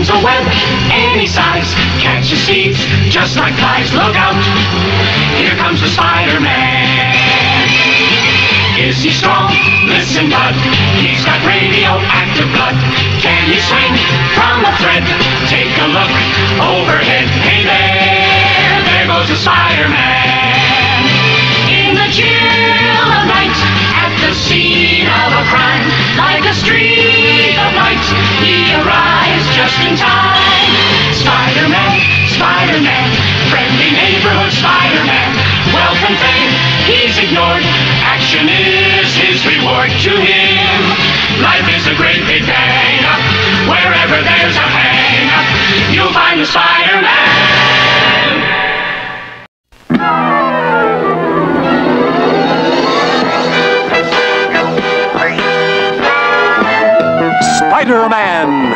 Spins a web any size, catches thieves just like flies. Look out, here comes the Spider-Man. Is he strong? Listen, bud. He's got radioactive blood. Can he swing from a thread? Take a look overhead. Hey there, there goes the Spider-Man. In the chill of night, at the scene of a crime, like a streak of light, he arrives just in time. Spider-Man, Spider-Man, friendly neighborhood Spider-Man. And fame, he's ignored. Action is his reward to him. Life is a great big bang. Wherever there's a hang you'll find the Spider-Man. Spider-Man.